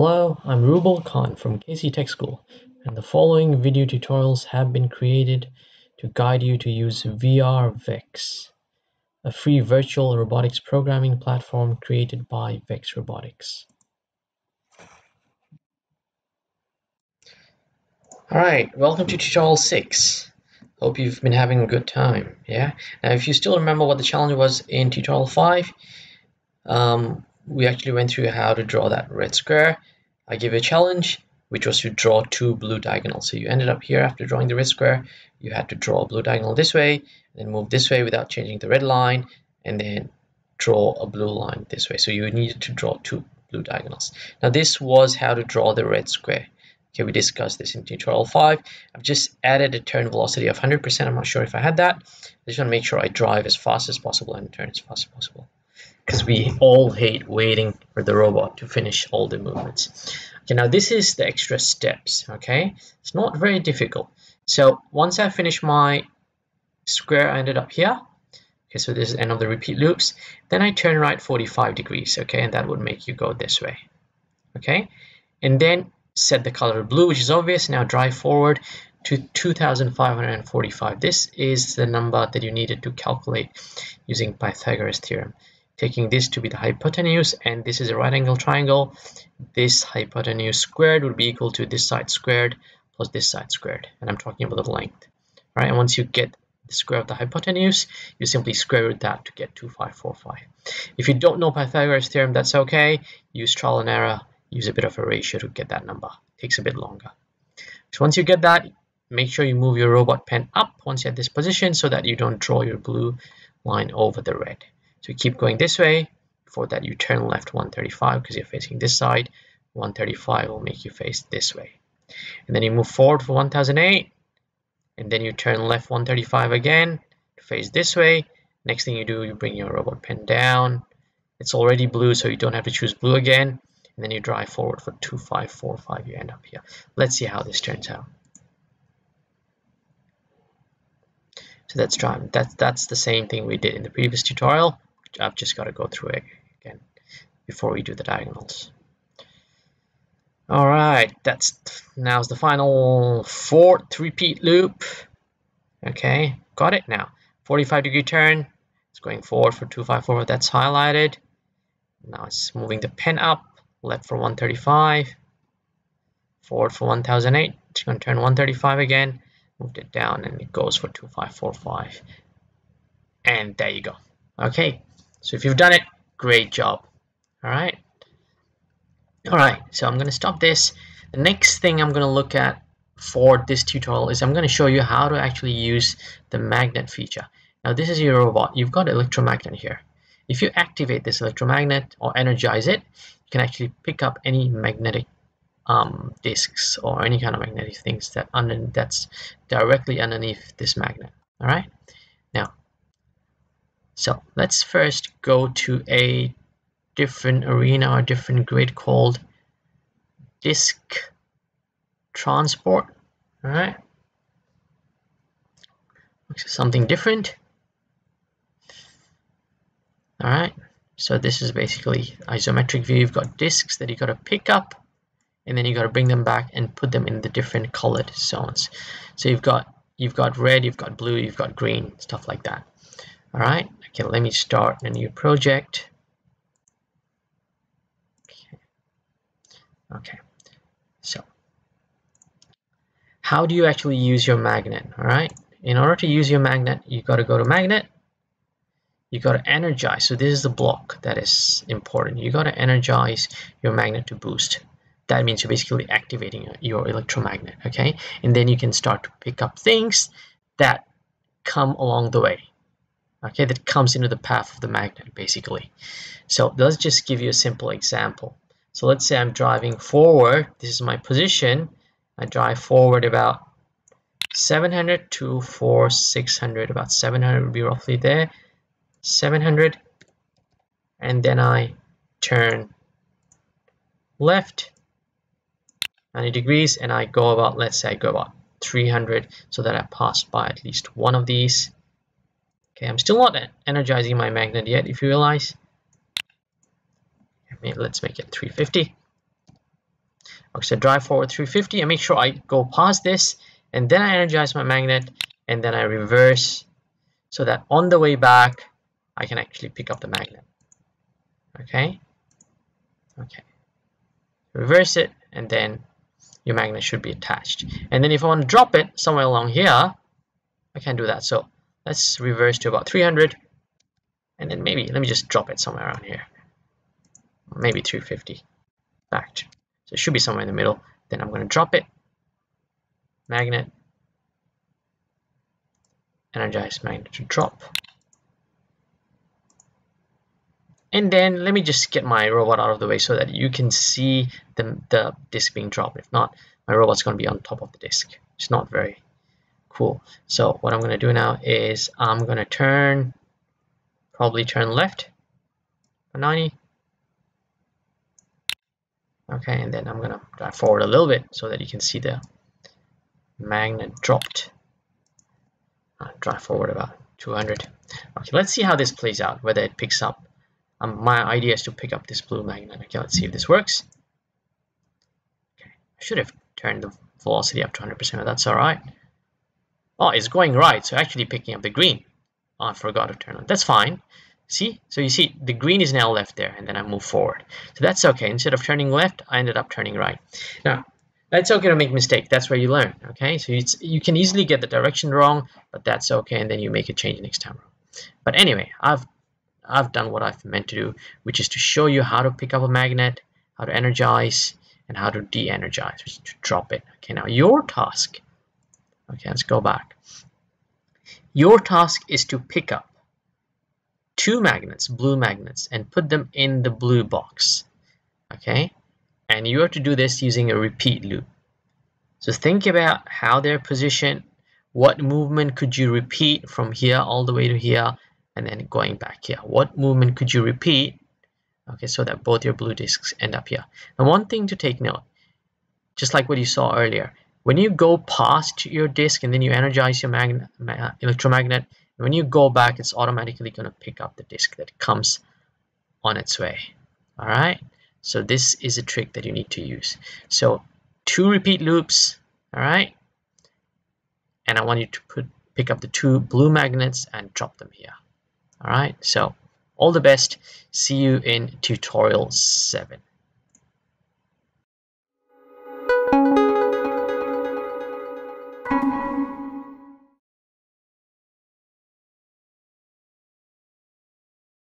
Hello, I'm Rubal Khan from Casey Tech School, and the following video tutorials have been created to guide you to use VRVex, a free virtual robotics programming platform created by Vex Robotics. Alright, welcome to tutorial 6. Hope you've been having a good time, yeah? Now if you still remember what the challenge was in tutorial 5, um, we actually went through how to draw that red square. I gave you a challenge, which was to draw two blue diagonals. So you ended up here after drawing the red square, you had to draw a blue diagonal this way, then move this way without changing the red line, and then draw a blue line this way. So you needed to draw two blue diagonals. Now this was how to draw the red square. Okay, we discussed this in tutorial 5. I've just added a turn velocity of 100%. I'm not sure if I had that. I just want to make sure I drive as fast as possible and turn as fast as possible because we all hate waiting for the robot to finish all the movements. Okay, now this is the extra steps, okay? It's not very difficult. So once I finish my square, I ended up here. Okay, so this is end of the repeat loops. Then I turn right 45 degrees, okay? And that would make you go this way, okay? And then set the color blue, which is obvious. Now drive forward to 2545. This is the number that you needed to calculate using Pythagoras theorem taking this to be the hypotenuse and this is a right angle triangle. This hypotenuse squared would be equal to this side squared plus this side squared and I'm talking about the length right? And once you get the square of the hypotenuse you simply square root that to get 2545 if you don't know Pythagoras theorem that's okay. Use trial and error. Use a bit of a ratio to get that number. It takes a bit longer. So once you get that make sure you move your robot pen up once you're at this position so that you don't draw your blue line over the red so keep going this way. Before that, you turn left 135 because you're facing this side. 135 will make you face this way. And then you move forward for 1008. And then you turn left 135 again to face this way. Next thing you do, you bring your robot pen down. It's already blue, so you don't have to choose blue again. And then you drive forward for 2545. You end up here. Let's see how this turns out. So that's driving. That's that's the same thing we did in the previous tutorial. I've just got to go through it again before we do the diagonals. All right, that's now's the final fourth repeat loop. Okay, got it now. 45 degree turn. It's going forward for 254. That's highlighted. Now it's moving the pen up. Left for 135. Forward for 1008. It's going to turn 135 again. Moved it down and it goes for 2545. And there you go. Okay, so if you've done it, great job. All right. All right, so I'm going to stop this. The next thing I'm going to look at for this tutorial is I'm going to show you how to actually use the magnet feature. Now this is your robot. You've got electromagnet here. If you activate this electromagnet or energize it, you can actually pick up any magnetic um, discs or any kind of magnetic things that under, that's directly underneath this magnet. All right. So let's first go to a different arena or different grid called disk transport. All right. Looks something different. All right. So this is basically isometric view. You've got disks that you've got to pick up and then you got to bring them back and put them in the different colored zones. So you've got you've got red, you've got blue, you've got green, stuff like that. All right. Okay, let me start a new project. Okay. Okay. So, how do you actually use your magnet? All right. In order to use your magnet, you got to go to magnet. You got to energize. So this is the block that is important. You got to energize your magnet to boost. That means you're basically activating your electromagnet. Okay, and then you can start to pick up things that come along the way okay that comes into the path of the magnet basically. So let's just give you a simple example. So let's say I'm driving forward. This is my position. I drive forward about 700 to 4 600 about 700 would be roughly there. 700 and then I turn left 90 degrees and I go about let's say I go about 300 so that I pass by at least one of these Okay, I'm still not energizing my magnet yet, if you realize. Maybe let's make it 350. Okay, so drive forward 350 and make sure I go past this and then I energize my magnet and then I reverse so that on the way back I can actually pick up the magnet. Okay? Okay. Reverse it and then your magnet should be attached. And then if I want to drop it somewhere along here I can do that. So let's reverse to about 300 and then maybe let me just drop it somewhere around here. Maybe 250 back so it should be somewhere in the middle. Then I'm going to drop it. Magnet. Energize magnet to drop. And then let me just get my robot out of the way so that you can see the, the disk being dropped. If not my robot's going to be on top of the disk. It's not very cool. So what I'm going to do now is I'm going to turn probably turn left. 90 okay and then I'm gonna drive forward a little bit so that you can see the magnet dropped. Uh, drive forward about 200 okay let's see how this plays out whether it picks up. Um, my idea is to pick up this blue magnet. Okay let's see if this works. Okay I should have turned the velocity up to 100% but that's alright oh it's going right so actually picking up the green oh, I forgot to turn on that's fine See? So you see the green is now left there and then I move forward. So that's okay. Instead of turning left, I ended up turning right. Now, that's okay to make mistake. That's where you learn. Okay, so it's, you can easily get the direction wrong, but that's okay, and then you make a change next time. But anyway, I've I've done what I've meant to do, which is to show you how to pick up a magnet, how to energize, and how to de-energize, which is to drop it. Okay, now your task. Okay, let's go back. Your task is to pick up two magnets, blue magnets, and put them in the blue box. Okay, and you have to do this using a repeat loop. So think about how they're positioned, what movement could you repeat from here all the way to here, and then going back here. What movement could you repeat, okay, so that both your blue disks end up here. And one thing to take note, just like what you saw earlier, when you go past your disk and then you energize your magnet, electromagnet, when you go back, it's automatically going to pick up the disk that comes on its way. All right. So this is a trick that you need to use. So two repeat loops. All right. And I want you to put pick up the two blue magnets and drop them here. All right. So all the best. See you in tutorial seven.